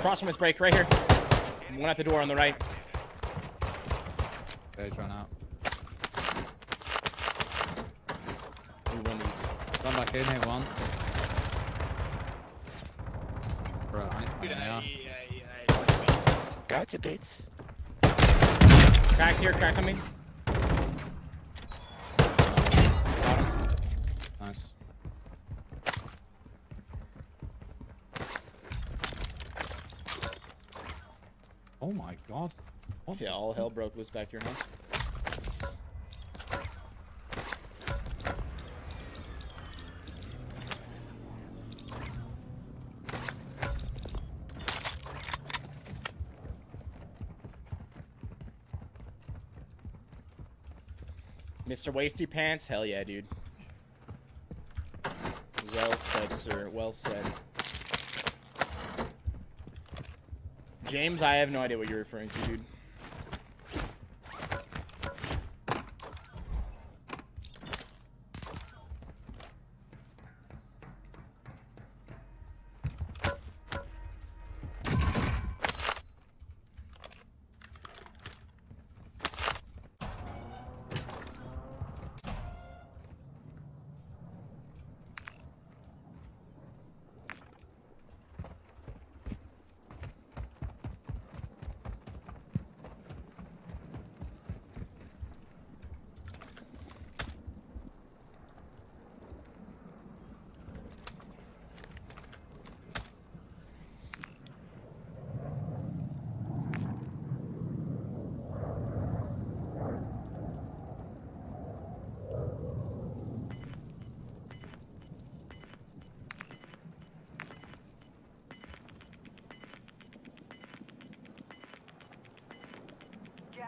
Cross from his break, right here. One at the door on the right. Okay, he's run out. We win these. Run back in, hit one. Bro, I need to find an AR. Gotcha, bitch. Cracked here, cracked on me. Got him. Nice. Oh my god. What Yeah, all hell broke loose back here, huh? Mr. Wasty Pants? Hell yeah, dude. Well said, sir. Well said. James, I have no idea what you're referring to, dude.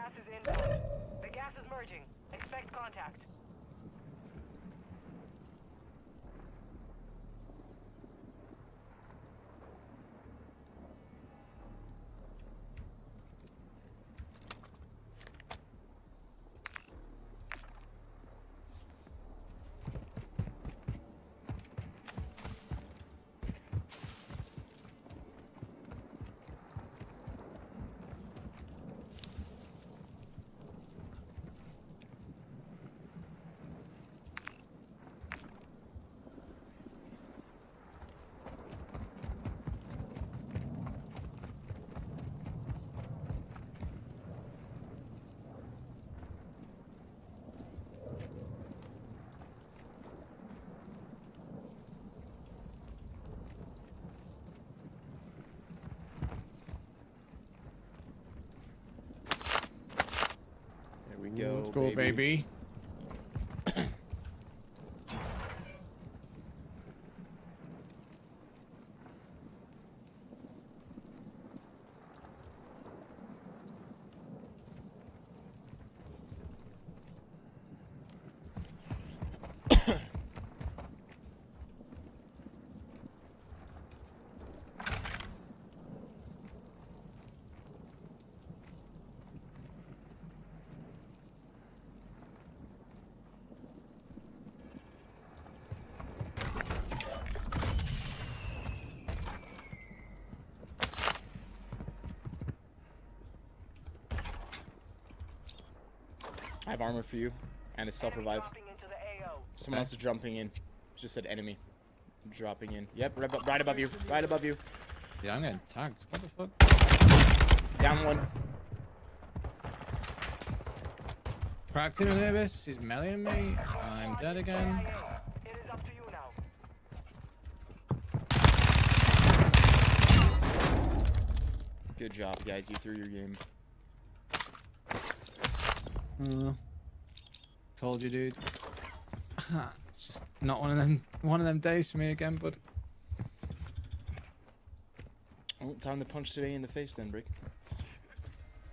Gas is inbound. The gas is merging. Expect contact. There go. Let's baby. I have armor for you and a self revive. Dropping into the AO. Someone else is jumping in. Just said enemy. Dropping in. Yep, right, abo- right above you. Right above you. Yeah, I'm getting tagged. What the fuck? Down one. Cracked him in Ibis. He's meleeing me. I'm dead again. It is up to you now. Good job, guys. You threw your game. Uh, told you, dude. it's just not one of them. One of them days for me again, but Oh, time to punch today in the face then, Break.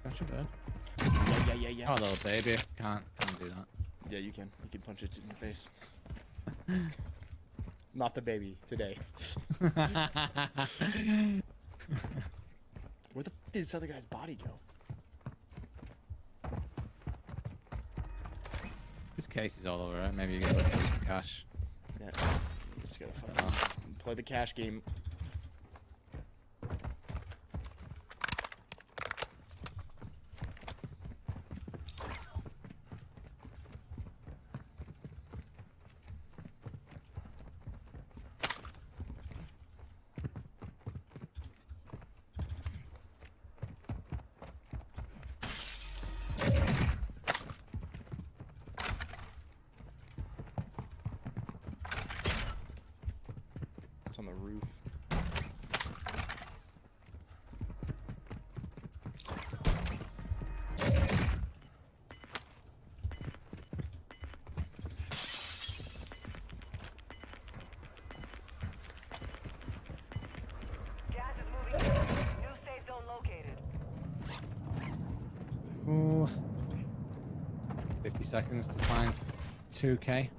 Gotcha, bud. Yeah, yeah, yeah, yeah. Oh, little baby. Can't, can't do that. Yeah, you can. You can punch it in the face. Not the baby today. Where the f did this other guy's body go? This case is all over, right? Maybe you look for cash. Yeah. Just gotta fucking play the cash game. On the roof. Gas is moving in. New safe zone located. Ooh. 50 seconds to find 2k.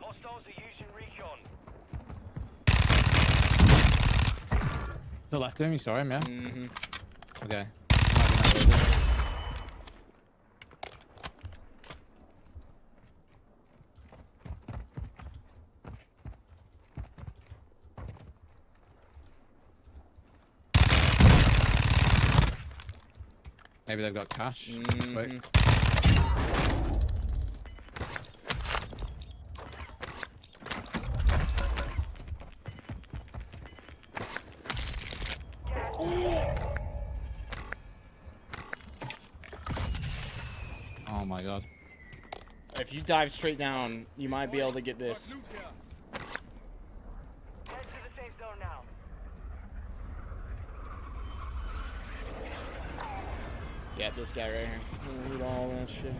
Hostiles are using recon. To the left of him, you saw him, yeah? Mm-hmm. Okay. Be that building. Maybe they've got cash. Quick. Mhm. God. If you dive straight down, you might be able to get this. Head to the safe zone now. Yeah, this guy right here. I don't need all that shit.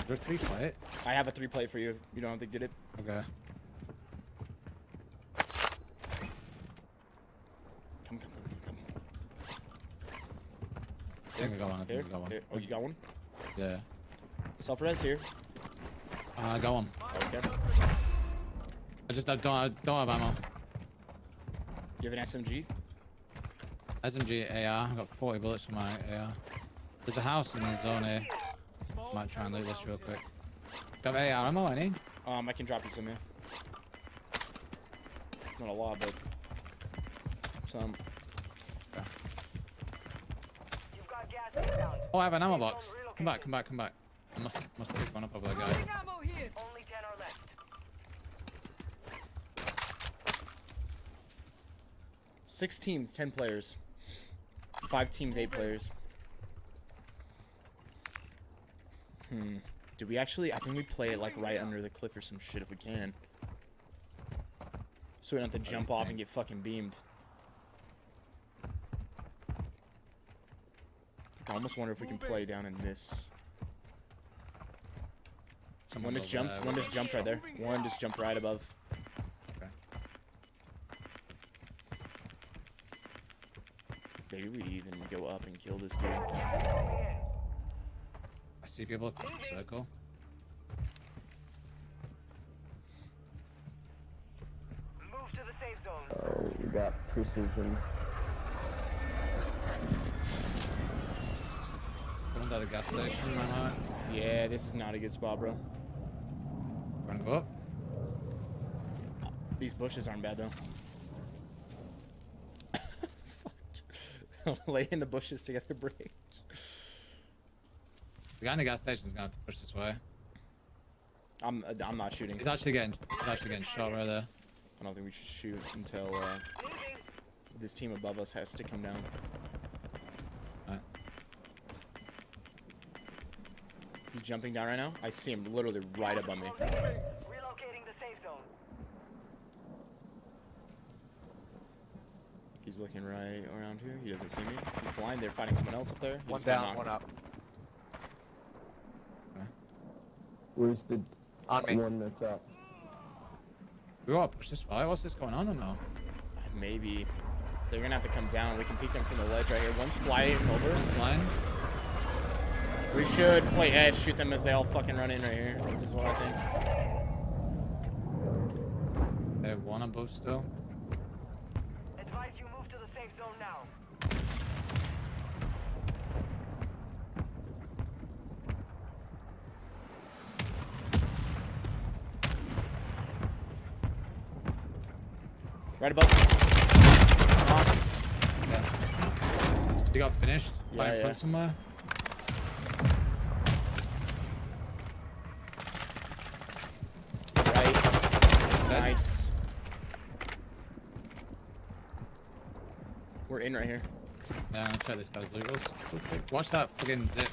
Is there three plate? I have a three plate for you. You don't have to get it. Okay. Come, come, come, come. I think I got one. I Here, think I got one. here. Oh, you got one? Yeah. Self res here. Uh, I got one. Okay. I just I don't, I don't have ammo. You have an SMG? SMG AR. I got 40 bullets for my AR. There's a house in the zone A. Might try and loot this real quick. Got AR ammo, any? Um, I can drop you some, yeah. Not a lot, but some. Oh, I have an ammo box. Come back, come back, come back. I must must have picked one up over there, guy. Only 10 are left. Six teams, ten players. Five teams, eight players. Hmm. Do we actually? I think we play it like right under the cliff or some shit if we can. So we don't have to jump off and get fucking beamed. I almost wonder if we can play down in this. One just over jumped. One just jumped right there. One just jumped right above. Okay. Maybe we even go up and kill this dude. I see people across the circle. Move to the safe zone. Oh, we got precision. One's at a gas station, am I right? Yeah, this is not a good spot, bro. Wanna go up? These bushes aren't bad though. Fuck. Lay in the bushes together, break. The guy in the gas station is gonna have to push this way. I'm uh, I'm not shooting. He's actually getting he's actually getting shot right there. I don't think we should shoot until uh, this team above us has to come down. He's jumping down right now. I see him literally right above me. Relocating the safe zone. He's looking right around here. He doesn't see me. He's blind. They're fighting someone else up there. He One down, one up. Where's the On me. one that's up? We want to push this fight. What's this going on or no? Maybe. They're gonna have to come down. We can peek them from the ledge right here. One's flying over. One's flying. We should play edge, shoot them as they all fucking run in right here. Is what I think. They have one above still. Advise you move to the safe zone now. Right above. Box. Yeah. You got finished? Yeah, Right in yeah. Dead. Nice. We're in right here. Yeah, I'm gonna check this guy's loot. real s- real quick. Watch that fucking zip.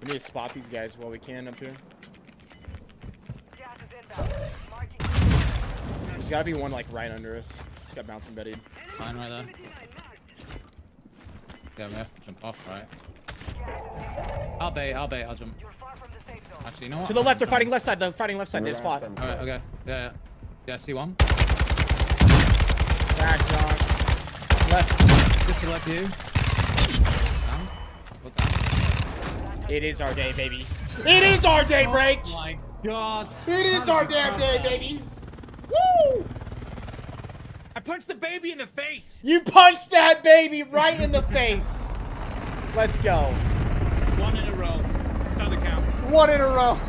We need to spot these guys while we can up here. Gas is inbound. Marking. There's gotta be one like right under us. It's got bouncing Betty. Mine right there. Yeah, we have to jump off, right? I'll bait, I'll bait, I'll jump. You're far from the safe zone. Actually, you know what? To the left, they're fighting left side. They're fighting left side. They just fought. Relax, Alright, okay. Yeah, yeah. Yeah, I see one. Back, Johns. Left. Just to left you. Down. Put down. It is our day, baby. It is our day, oh break. Oh my god. It is our damn day, baby. Woo! I punched the baby in the face. You punched that baby right in the face. Let's go. One in a row. Start the count. One in a row.